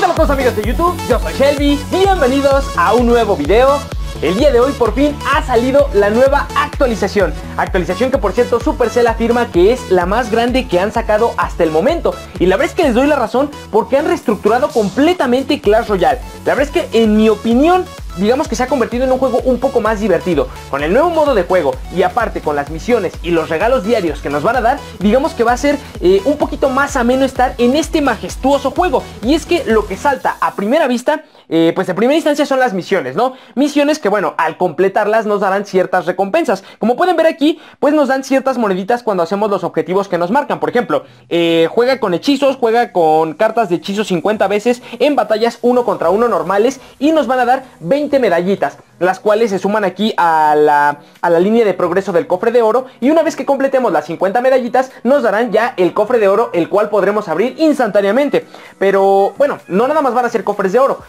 tal a todos amigos de YouTube? Yo soy Shelby, bienvenidos a un nuevo video. El día de hoy por fin ha salido la nueva actualización. Actualización que por cierto Supercell afirma que es la más grande que han sacado hasta el momento. Y la verdad es que les doy la razón porque han reestructurado completamente Clash Royale. La verdad es que en mi opinión digamos que se ha convertido en un juego un poco más divertido. Con el nuevo modo de juego y aparte con las misiones y los regalos diarios que nos van a dar, digamos que va a ser eh, un poquito más ameno estar en este majestuoso juego. Y es que lo que salta a primera vista eh, pues en primera instancia son las misiones, ¿no? Misiones que, bueno, al completarlas nos darán ciertas recompensas. Como pueden ver aquí, pues nos dan ciertas moneditas cuando hacemos los objetivos que nos marcan. Por ejemplo, eh, juega con hechizos, juega con cartas de hechizos 50 veces en batallas uno contra uno normales y nos van a dar 20 medallitas las cuales se suman aquí a la, a la, línea de progreso del cofre de oro y una vez que completemos las 50 medallitas nos darán ya el cofre de oro el cual podremos abrir instantáneamente pero bueno no nada más van a ser cofres de oro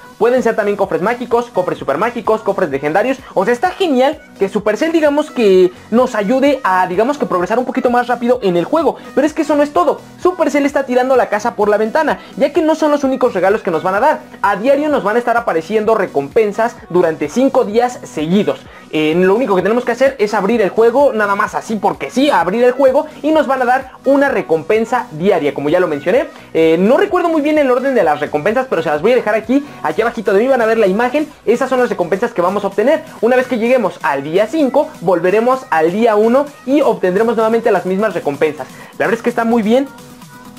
ser también cofres mágicos cofres super mágicos cofres legendarios. O sea está genial que Supercell digamos que nos ayude a digamos que progresar un poquito más rápido en el juego. Pero es que eso no es todo. Supercell está tirando la casa por la ventana ya que no son los únicos regalos que nos van a dar. A diario nos van a estar apareciendo recompensas durante 5 días seguidos. Eh, lo único que tenemos que hacer es abrir el juego, nada más así porque sí, abrir el juego y nos van a dar una recompensa diaria, como ya lo mencioné. Eh, no recuerdo muy bien el orden de las recompensas, pero se las voy a dejar aquí, aquí abajito de mí van a ver la imagen. Esas son las recompensas que vamos a obtener. Una vez que lleguemos al día 5, volveremos al día 1 y obtendremos nuevamente las mismas recompensas. La verdad es que está muy bien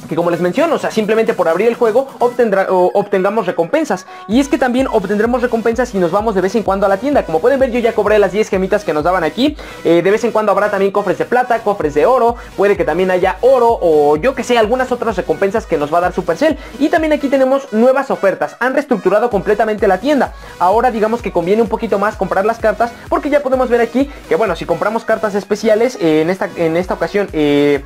que como les menciono, o sea, simplemente por abrir el juego obtendrá, obtengamos recompensas. Y es que también obtendremos recompensas si nos vamos de vez en cuando a la tienda. Como pueden ver, yo ya cobré las 10 gemitas que nos daban aquí. Eh, de vez en cuando habrá también cofres de plata, cofres de oro. Puede que también haya oro o yo que sé, algunas otras recompensas que nos va a dar Supercell. Y también aquí tenemos nuevas ofertas. Han reestructurado completamente la tienda. Ahora digamos que conviene un poquito más comprar las cartas porque ya podemos ver aquí que bueno, si compramos cartas especiales eh, en, esta, en esta ocasión... Eh,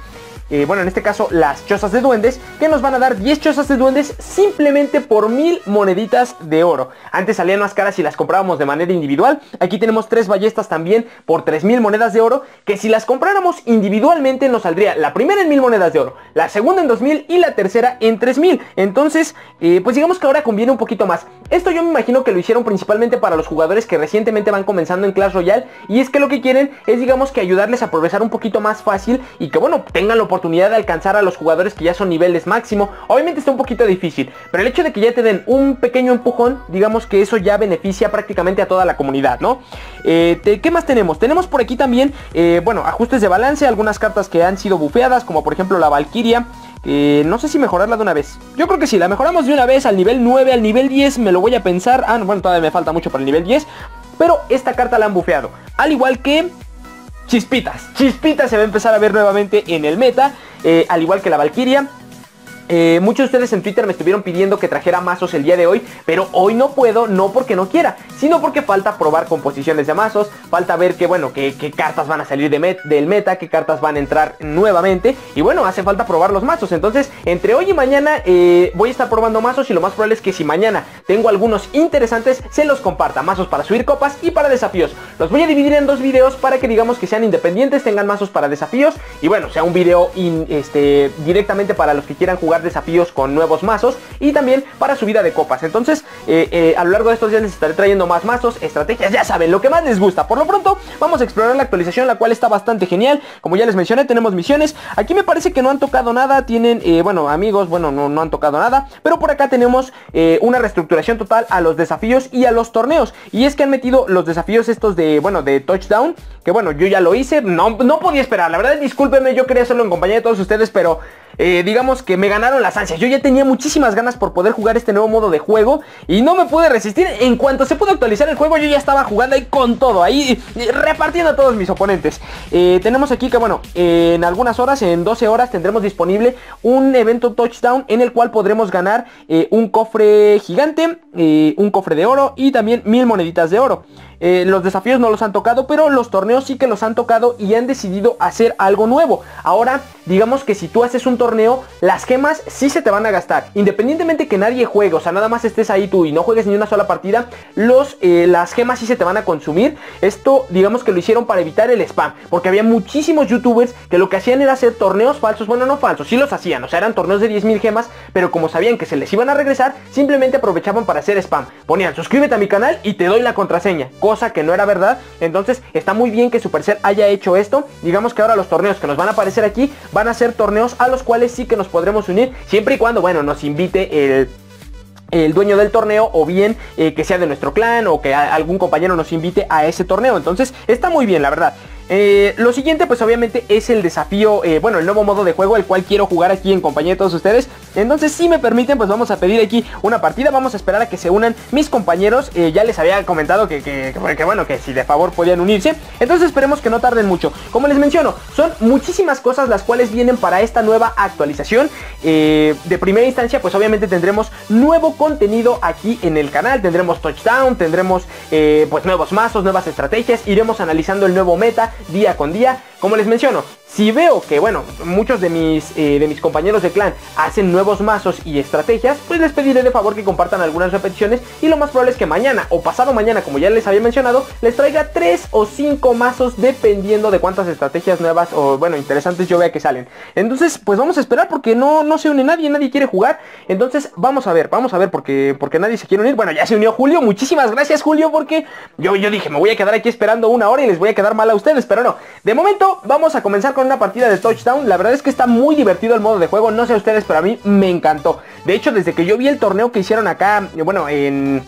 eh, bueno, en este caso las chozas de duendes, que nos van a dar 10 chozas de duendes simplemente por mil moneditas de oro. Antes salían más caras si las comprábamos de manera individual. Aquí tenemos tres ballestas también por 3000 monedas de oro, que si las compráramos individualmente nos saldría la primera en mil monedas de oro, la segunda en 2000 y la tercera en 3000. Entonces, eh, pues digamos que ahora conviene un poquito más. Esto yo me imagino que lo hicieron principalmente para los jugadores que recientemente van comenzando en Clash Royale y es que lo que quieren es digamos que ayudarles a progresar un poquito más fácil y que bueno, tengan la oportunidad de alcanzar a los jugadores que ya son niveles máximo. Obviamente está un poquito difícil, pero el hecho de que ya te den un pequeño empujón, digamos que eso ya beneficia prácticamente a toda la comunidad, ¿no? Eh, ¿Qué más tenemos? Tenemos por aquí también, eh, bueno, ajustes de balance, algunas cartas que han sido bufeadas, como por ejemplo la Valkyria. Eh, no sé si mejorarla de una vez. Yo creo que sí, la mejoramos de una vez al nivel 9, al nivel 10, me lo voy a pensar. Ah, bueno, todavía me falta mucho para el nivel 10. Pero esta carta la han bufeado. Al igual que Chispitas. Chispitas se va a empezar a ver nuevamente en el meta, eh, al igual que la Valkyria. Eh, muchos de ustedes en Twitter me estuvieron pidiendo que trajera mazos el día de hoy, pero hoy no puedo, no porque no quiera, sino porque falta probar composiciones de mazos, falta ver que, bueno, qué, cartas van a salir de del meta, qué cartas van a entrar nuevamente, y bueno, hace falta probar los mazos, entonces, entre hoy y mañana eh, voy a estar probando mazos y lo más probable es que si mañana tengo algunos interesantes, se los comparta, mazos para subir copas y para desafíos. Los voy a dividir en dos videos para que digamos que sean independientes, tengan mazos para desafíos, y bueno, sea un video este, directamente para los que quieran jugar desafíos con nuevos mazos y también para subida de copas. Entonces, eh, eh, a lo largo de estos días les estaré trayendo más mazos, estrategias, ya saben, lo que más les gusta. Por lo pronto, vamos a explorar la actualización, la cual está bastante genial. Como ya les mencioné, tenemos misiones. Aquí me parece que no han tocado nada, tienen, eh, bueno, amigos, bueno, no, no han tocado nada. Pero por acá tenemos una reestructuración total a los desafíos y a los torneos. Y es que han metido los desafíos estos de, bueno, de touchdown. Que bueno, yo ya lo hice, no, no podía esperar. La verdad, discúlpenme, yo quería hacerlo en compañía de todos ustedes, pero digamos que me ganaron las ansias. Yo ya tenía muchísimas ganas por poder jugar este nuevo modo de juego y no me pude resistir. En cuanto se pudo actualizar el juego, yo ya estaba jugando ahí con todo, ahí repartiendo a todos mis oponentes. Eh, tenemos aquí que, bueno, en algunas horas, en 12 horas, tendremos disponible un evento touchdown en el cual podremos ganar eh, un cofre gigante, un cofre de oro y también mil moneditas de oro. Eh, los desafíos no los han tocado, pero los torneos sí que los han tocado y han decidido hacer algo nuevo. Ahora, digamos que si tú haces un torneo, las gemas sí se te van a gastar. Independientemente que nadie juegue, o sea, nada más estés ahí tú y no juegues ni una sola partida, eh, las gemas sí se te van a consumir. Esto, digamos que lo hicieron para evitar el spam, porque había muchísimos youtubers que lo que hacían era hacer torneos falsos, bueno, no falsos, sí los hacían, o sea, eran torneos de 10.000 gemas, pero como sabían que se les iban a regresar, simplemente aprovechaban para hacer spam. Ponían, suscríbete a mi canal y te doy la contraseña cosa que no era verdad. Entonces está muy bien que Supercell haya hecho esto. Digamos que ahora los torneos que nos van a aparecer aquí van a ser torneos a los cuales sí que nos podremos unir. Siempre y cuando, bueno, nos invite el el dueño del torneo o bien eh, que sea de nuestro clan o que algún compañero nos invite a ese torneo. Entonces está muy bien, la verdad. Eh, lo siguiente pues obviamente es el desafío, eh, bueno el nuevo modo de juego el cual quiero jugar aquí en compañía de todos ustedes. Entonces si me permiten pues vamos a pedir aquí una partida. Vamos a esperar a que se unan mis compañeros. Eh, Ya les había comentado que, que, bueno que si de favor podían unirse. Entonces esperemos que no tarden mucho. Como les menciono son muchísimas cosas las cuales vienen para esta nueva actualización. De primera instancia pues obviamente tendremos nuevo contenido aquí en el canal. Tendremos touchdown, tendremos pues nuevos mazos, nuevas estrategias. Iremos analizando el nuevo meta día con día. Como les menciono, si veo que, bueno, muchos de mis, eh, de mis compañeros de clan hacen nuevos mazos y estrategias, pues les pediré de favor que compartan algunas repeticiones y lo más probable es que mañana o pasado mañana, como ya les había mencionado, les traiga 3 o 5 mazos dependiendo de cuántas estrategias nuevas o, bueno, interesantes yo vea que salen. Entonces, pues vamos a esperar porque no, no se une nadie, nadie quiere jugar. Entonces, vamos a ver, vamos a ver porque, porque nadie se quiere unir. Bueno, ya se unió Julio, muchísimas gracias Julio porque yo, yo dije, me voy a quedar aquí esperando una hora y les voy a quedar mal a ustedes, pero no. De momento, vamos a comenzar con una partida de touchdown. La verdad es que está muy divertido el modo de juego. No sé ustedes, pero a mí me encantó. De hecho, desde que yo vi el torneo que hicieron acá, bueno, en...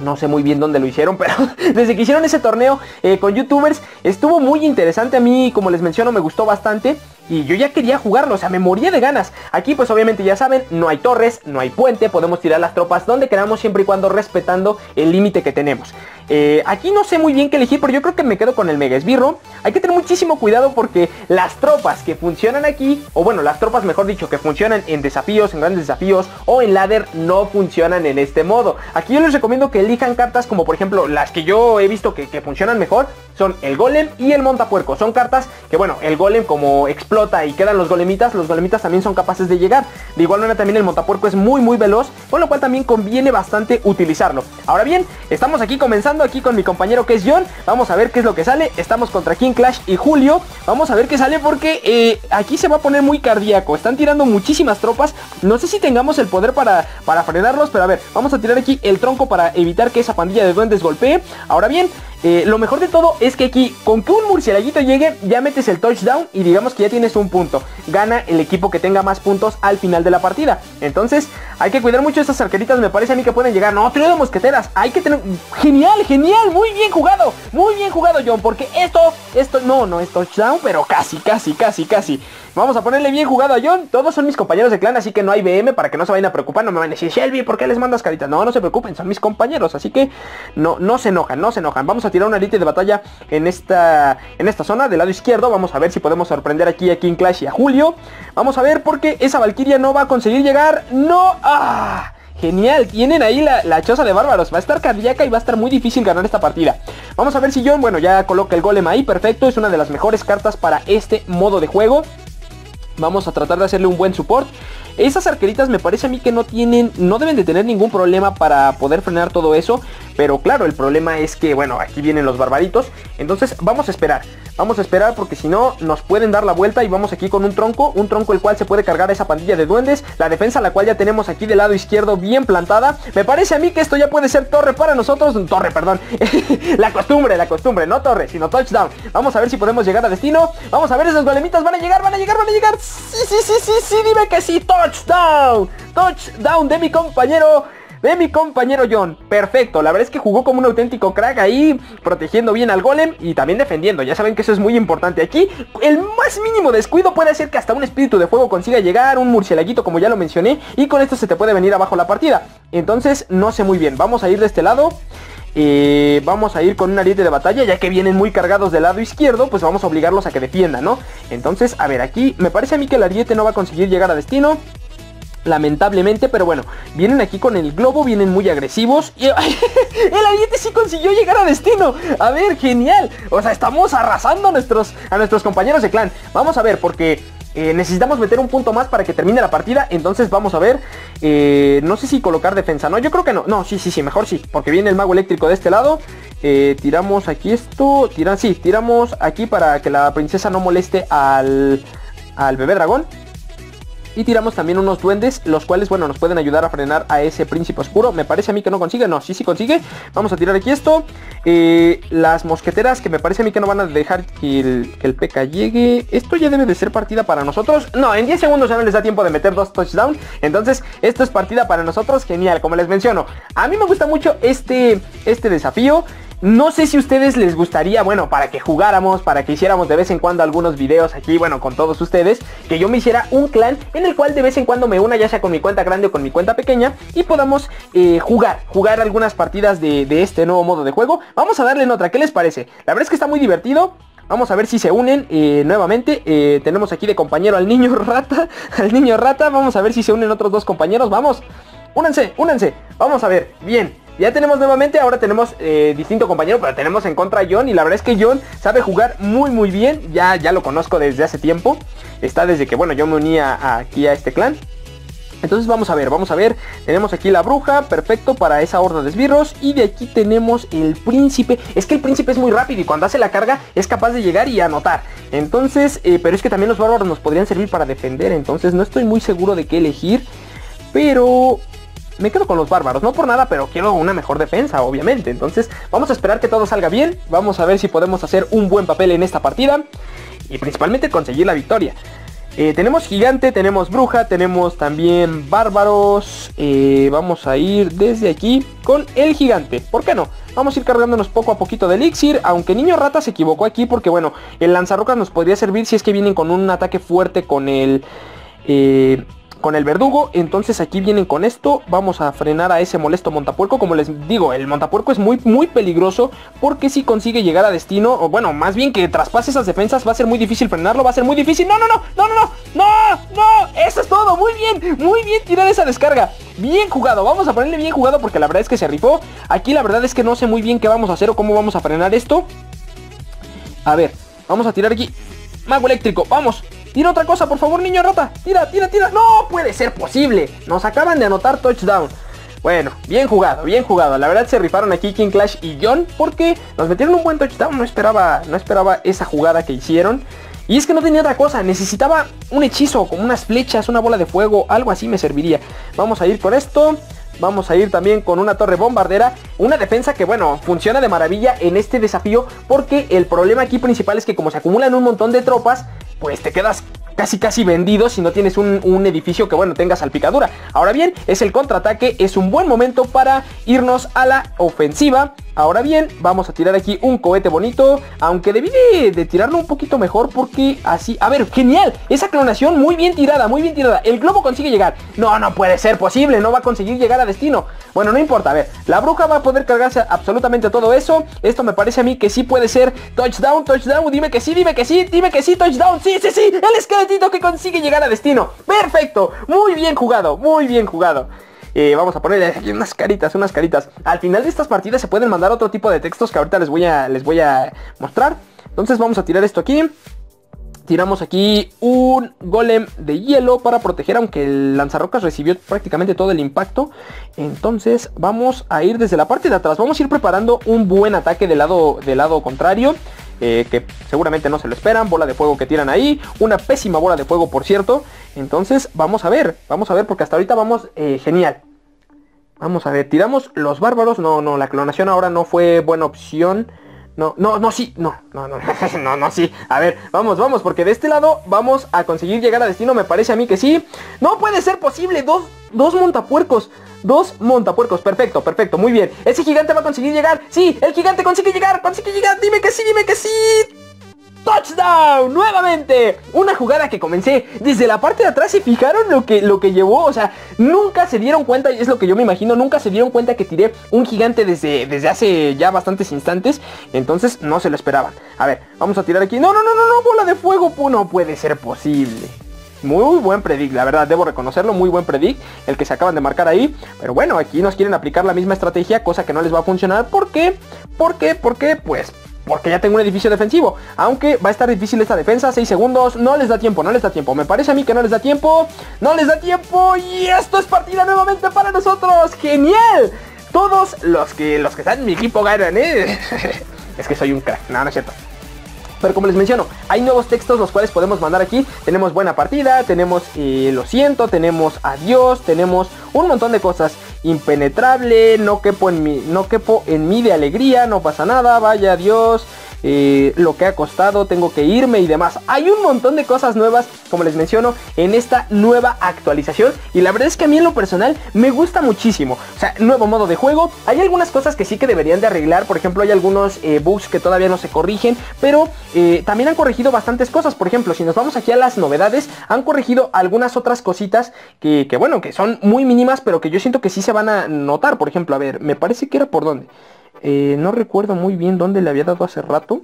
No sé muy bien dónde lo hicieron, pero desde que hicieron ese torneo eh, con youtubers estuvo muy interesante. A mí, como les menciono, me gustó bastante. Y yo ya quería jugarlo, o sea, me moría de ganas. Aquí pues obviamente ya saben, no hay torres, no hay puente, podemos tirar las tropas donde queramos siempre y cuando respetando el límite que tenemos. Eh, aquí no sé muy bien qué elegir, pero yo creo que me quedo con el Mega Esbirro. Hay que tener muchísimo cuidado porque las tropas que funcionan aquí, o bueno, las tropas mejor dicho, que funcionan en desafíos, en grandes desafíos o en ladder, no funcionan en este modo. Aquí yo les recomiendo que elijan cartas como por ejemplo las que yo he visto que, funcionan mejor, son el Golem y el Montapuerco. Son cartas que bueno, el Golem como explota y quedan los golemitas, los golemitas también son capaces de llegar. De igual manera también el Montapuerco es muy muy veloz, con lo cual también conviene bastante utilizarlo. Ahora bien, estamos aquí comenzando aquí con mi compañero que es John. Vamos a ver qué es lo que sale. Estamos contra King Clash y Julio. Vamos a ver qué sale porque eh, aquí se va a poner muy cardíaco. Están tirando muchísimas tropas. No sé si tengamos el poder para, para frenarlos, pero a ver, vamos a tirar aquí el tronco para evitar que esa pandilla de duendes golpee. Ahora bien, eh, lo mejor de todo es que aquí, con que un murcielaguito llegue, ya metes el touchdown y digamos que ya tienes un punto. Gana el equipo que tenga más puntos al final de la partida. Entonces, hay que cuidar mucho estas arqueritas, me parece a mí que pueden llegar. No, trío de mosqueteras, hay que tener... Genial, genial, muy bien jugado, muy bien jugado John, porque esto, esto, no, no es touchdown, pero casi, casi, casi, casi. Vamos a ponerle bien jugado a John. Todos son mis compañeros de clan, así que no hay BM para que no se vayan a preocupar. No me van a decir, Shelby, ¿por qué les mandas caritas? No, no se preocupen, son mis compañeros. Así que no, no se enojan, no se enojan. Vamos a tirar una elite de batalla en esta, en esta zona del lado izquierdo. Vamos a ver si podemos sorprender aquí a King Clash y a Julio. Vamos a ver porque esa Valkyria no va a conseguir llegar. ¡No! ¡Ah! Genial, tienen ahí la, la, choza de bárbaros Va a estar cardíaca y va a estar muy difícil ganar esta partida Vamos a ver si John, bueno, ya coloca el golem ahí Perfecto, es una de las mejores cartas para este modo de juego Vamos a tratar de hacerle un buen support. Esas arqueritas me parece a mí que no tienen, no deben de tener ningún problema para poder frenar todo eso. Pero claro, el problema es que, bueno, aquí vienen los barbaritos. Entonces vamos a esperar. Vamos a esperar porque si no nos pueden dar la vuelta y vamos aquí con un tronco. Un tronco el cual se puede cargar esa pandilla de duendes. La defensa la cual ya tenemos aquí del lado izquierdo bien plantada. Me parece a mí que esto ya puede ser torre para nosotros. Torre, perdón. la costumbre, la costumbre. No torre, sino touchdown. Vamos a ver si podemos llegar a destino. Vamos a ver esos golemitas. Van a llegar, van a llegar, van a llegar. Sí, sí, sí, sí, sí. Dime que sí. Touchdown. Touchdown de mi compañero de mi compañero John. Perfecto, la verdad es que jugó como un auténtico crack ahí, protegiendo bien al golem y también defendiendo. Ya saben que eso es muy importante. Aquí, el más mínimo descuido puede hacer que hasta un espíritu de fuego consiga llegar, un murcielaguito como ya lo mencioné, y con esto se te puede venir abajo la partida. Entonces, no sé muy bien. Vamos a ir de este lado. Eh, vamos a ir con un ariete de batalla, ya que vienen muy cargados del lado izquierdo, pues vamos a obligarlos a que defiendan, ¿no? Entonces, a ver, aquí me parece a mí que el ariete no va a conseguir llegar a destino. Lamentablemente, pero bueno, vienen aquí con el globo, vienen muy agresivos y el ariete sí consiguió llegar a destino. A ver, genial. O sea, estamos arrasando a nuestros, a nuestros compañeros de clan. Vamos a ver, porque eh, necesitamos meter un punto más para que termine la partida. Entonces vamos a ver. Eh, no sé si colocar defensa. No, yo creo que no. No, sí, sí, sí, mejor sí. Porque viene el mago eléctrico de este lado. Eh, tiramos aquí esto. Sí, tiramos aquí para que la princesa no moleste al, al bebé dragón. Y tiramos también unos duendes, los cuales, bueno, nos pueden ayudar a frenar a ese príncipe oscuro. Me parece a mí que no consigue, no, sí, sí consigue. Vamos a tirar aquí esto. Eh, las mosqueteras, que me parece a mí que no van a dejar que el, que P.K. llegue. Esto ya debe de ser partida para nosotros. No, en 10 segundos ya no les da tiempo de meter dos touchdowns. Entonces, esto es partida para nosotros, genial, como les menciono. A mí me gusta mucho este, este desafío. No sé si a ustedes les gustaría, bueno, para que jugáramos, para que hiciéramos de vez en cuando algunos videos aquí, bueno, con todos ustedes, que yo me hiciera un clan en el cual de vez en cuando me una, ya sea con mi cuenta grande o con mi cuenta pequeña, y podamos eh, jugar, jugar algunas partidas de, este nuevo modo de juego. Vamos a darle en otra, ¿qué les parece? La verdad es que está muy divertido. Vamos a ver si se unen eh, nuevamente. Eh, tenemos aquí de compañero al niño rata. Al niño rata. Vamos a ver si se unen otros dos compañeros. Vamos. Únanse, únanse. Vamos a ver. Bien. Ya tenemos nuevamente, ahora tenemos eh, distinto compañero, pero tenemos en contra a John. Y la verdad es que John sabe jugar muy muy bien. Ya, ya lo conozco desde hace tiempo. Está desde que, bueno, yo me unía aquí a este clan. Entonces vamos a ver, vamos a ver. Tenemos aquí la bruja, perfecto para esa horda de esbirros. Y de aquí tenemos el príncipe. Es que el príncipe es muy rápido y cuando hace la carga es capaz de llegar y anotar. Entonces, eh, pero es que también los bárbaros nos podrían servir para defender. Entonces no estoy muy seguro de qué elegir. Pero me quedo con los bárbaros, no por nada, pero quiero una mejor defensa, obviamente. Entonces, vamos a esperar que todo salga bien. Vamos a ver si podemos hacer un buen papel en esta partida. Y principalmente conseguir la victoria. Eh, tenemos gigante, tenemos bruja, tenemos también bárbaros. Eh, vamos a ir desde aquí con el gigante. ¿Por qué no? Vamos a ir cargándonos poco a poquito de elixir. Aunque Niño Rata se equivocó aquí porque, bueno, el lanzarrocas nos podría servir si es que vienen con un ataque fuerte con el... Eh, con el verdugo. Entonces aquí vienen con esto. Vamos a frenar a ese molesto montapuerco. Como les digo, el montapuerco es muy, muy peligroso. Porque si consigue llegar a destino, o bueno, más bien que traspase esas defensas, va a ser muy difícil frenarlo. Va a ser muy difícil. No, no, no, no, no, no, no, no. Eso es todo. Muy bien, muy bien tirar esa descarga. Bien jugado. Vamos a ponerle bien jugado porque la verdad es que se rifó. Aquí la verdad es que no sé muy bien qué vamos a hacer o cómo vamos a frenar esto. A ver, vamos a tirar aquí. Mago eléctrico, vamos. Tira otra cosa, por favor, niño rata. Tira, tira, tira. No puede ser posible. Nos acaban de anotar touchdown. Bueno, bien jugado, bien jugado. La verdad se rifaron aquí King Clash y John porque nos metieron un buen touchdown. No esperaba, no esperaba esa jugada que hicieron. Y es que no tenía otra cosa, necesitaba un hechizo, como unas flechas, una bola de fuego, algo así me serviría. Vamos a ir por esto. Vamos a ir también con una torre bombardera, una defensa que bueno, funciona de maravilla en este desafío porque el problema aquí principal es que como se acumulan un montón de tropas, pues te quedas casi casi vendido si no tienes un, edificio que bueno tenga salpicadura. Ahora bien, es el contraataque, es un buen momento para irnos a la ofensiva. Ahora bien, vamos a tirar aquí un cohete bonito, aunque debí de, tirarlo un poquito mejor porque así... A ver, genial, esa clonación muy bien tirada, muy bien tirada. El globo consigue llegar. No, no puede ser posible, no va a conseguir llegar a destino. Bueno, no importa, a ver, la bruja va a poder cargarse absolutamente todo eso. Esto me parece a mí que sí puede ser touchdown, touchdown, dime que sí, dime que sí, dime que sí, touchdown, sí, sí, sí, el que consigue llegar a destino. Perfecto, muy bien jugado, muy bien jugado. Eh, vamos a ponerle aquí unas caritas, unas caritas. Al final de estas partidas se pueden mandar otro tipo de textos que ahorita les voy a, les voy a mostrar. Entonces vamos a tirar esto aquí. Tiramos aquí un golem de hielo para proteger, aunque el lanzarrocas recibió prácticamente todo el impacto. Entonces vamos a ir desde la parte de atrás. Vamos a ir preparando un buen ataque del lado, del lado contrario. Eh, que seguramente no se lo esperan, bola de fuego que tiran ahí, una pésima bola de fuego por cierto, entonces vamos a ver, vamos a ver porque hasta ahorita vamos eh, genial. Vamos a ver, tiramos los bárbaros, no, no, la clonación ahora no fue buena opción. No, no, no, sí, no, no, no, no, no, sí. A ver, vamos, vamos, porque de este lado vamos a conseguir llegar a destino, me parece a mí que sí. No puede ser posible, dos, dos montapuercos. Dos montapuercos, perfecto, perfecto, muy bien. Ese gigante va a conseguir llegar, sí, el gigante consigue llegar, consigue llegar, dime que sí, dime que sí. Touchdown nuevamente. Una jugada que comencé desde la parte de atrás y fijaron lo que lo que llevó. O sea nunca se dieron cuenta y es lo que yo me imagino nunca se dieron cuenta que tiré un gigante desde desde hace ya bastantes instantes. Entonces no se lo esperaban. A ver vamos a tirar aquí. No no no no no bola de fuego. No puede ser posible Muy buen predict, la verdad, debo reconocerlo, muy buen predict el que se acaban de marcar ahí. Pero bueno, aquí nos quieren aplicar la misma estrategia, cosa que no les va a funcionar. ¿Por qué? ¿Por qué? ¿Por qué? Pues porque ya tengo un edificio defensivo. Aunque va a estar difícil esta defensa, 6 segundos, no les da tiempo, no les da tiempo. Me parece a mí que no les da tiempo, no les da tiempo y esto es partida nuevamente para nosotros. ¡Genial! Todos los que, los que están en mi equipo ganan, ¿eh? es que soy un crack, no, no es cierto. Pero como les menciono, hay nuevos textos los cuales podemos mandar aquí. Tenemos buena partida, tenemos eh, lo siento, tenemos adiós, tenemos un montón de cosas. Impenetrable, no quepo en mi, no quepo en mí de alegría, no pasa nada, vaya adiós. Eh, lo que ha costado, tengo que irme y demás. Hay un montón de cosas nuevas, como les menciono, en esta nueva actualización. Y la verdad es que a mí en lo personal me gusta muchísimo. O sea, nuevo modo de juego. Hay algunas cosas que sí que deberían de arreglar. Por ejemplo, hay algunos eh, bugs que todavía no se corrigen. Pero eh, también han corregido bastantes cosas. Por ejemplo, si nos vamos aquí a las novedades, han corregido algunas otras cositas que, que bueno, que son muy mínimas, pero que yo siento que sí se van a notar. Por ejemplo, a ver, me parece que era por dónde. Eh, no recuerdo muy bien dónde le había dado hace rato.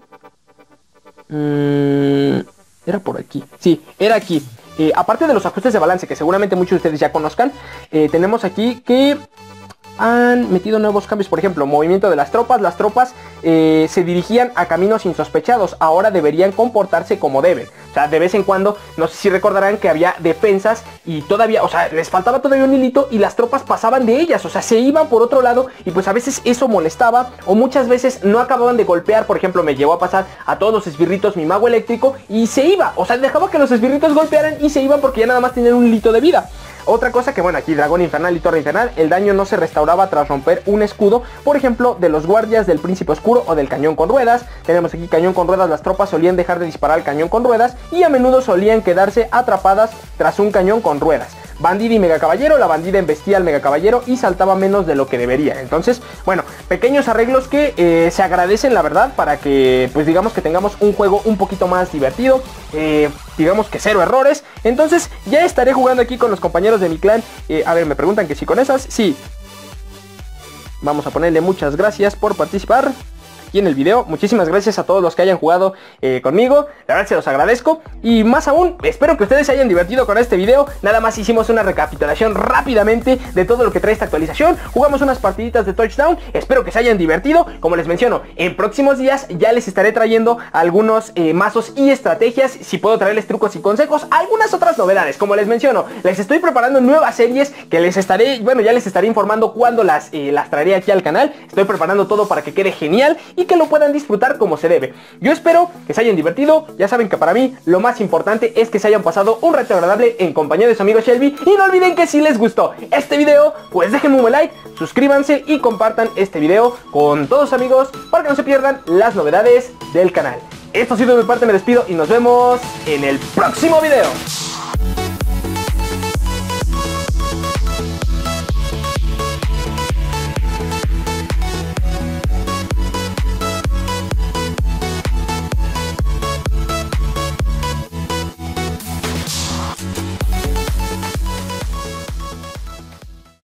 Mm, era por aquí. Sí, era aquí. Eh, aparte de los ajustes de balance que seguramente muchos de ustedes ya conozcan, eh, tenemos aquí que han metido nuevos cambios. Por ejemplo, movimiento de las tropas. Las tropas eh, se dirigían a caminos insospechados. Ahora deberían comportarse como deben. O sea, de vez en cuando, no sé si recordarán que había defensas y todavía, o sea, les faltaba todavía un hilito y las tropas pasaban de ellas. O sea, se iban por otro lado y pues a veces eso molestaba o muchas veces no acababan de golpear. Por ejemplo, me llegó a pasar a todos los esbirritos mi mago eléctrico y se iba. O sea, dejaba que los esbirritos golpearan y se iban porque ya nada más tenían un hilito de vida. Otra cosa que bueno, aquí dragón infernal y torre infernal, el daño no se restauraba tras romper un escudo, por ejemplo, de los guardias del príncipe oscuro o del cañón con ruedas. Tenemos aquí cañón con ruedas, las tropas solían dejar de disparar el cañón con ruedas y a menudo solían quedarse atrapadas tras un cañón con ruedas bandida y mega caballero, la bandida embestía al mega caballero y saltaba menos de lo que debería. Entonces, bueno, pequeños arreglos que eh, se agradecen la verdad para que pues digamos que tengamos un juego un poquito más divertido, eh, digamos que cero errores. Entonces ya estaré jugando aquí con los compañeros de mi clan. Eh, a ver, me preguntan que si con esas, sí. Vamos a ponerle muchas gracias por participar aquí en el video. Muchísimas gracias a todos los que hayan jugado eh, conmigo. La verdad se los agradezco. Y más aún, espero que ustedes se hayan divertido con este video. Nada más hicimos una recapitulación rápidamente de todo lo que trae esta actualización. Jugamos unas partiditas de touchdown. Espero que se hayan divertido. Como les menciono, en próximos días ya les estaré trayendo algunos eh, mazos y estrategias. Si puedo traerles trucos y consejos. Algunas otras novedades. Como les menciono, les estoy preparando nuevas series que les estaré, bueno, ya les estaré informando cuando las, eh, las traeré aquí al canal. Estoy preparando todo para que quede genial que lo puedan disfrutar como se debe. Yo espero que se hayan divertido, ya saben que para mí lo más importante es que se hayan pasado un rato agradable en compañía de su amigo Shelby y no olviden que si les gustó este video, pues déjenme un like, suscríbanse y compartan este video con todos sus amigos para que no se pierdan las novedades del canal. Esto ha sido de mi parte, me despido y nos vemos en el próximo video.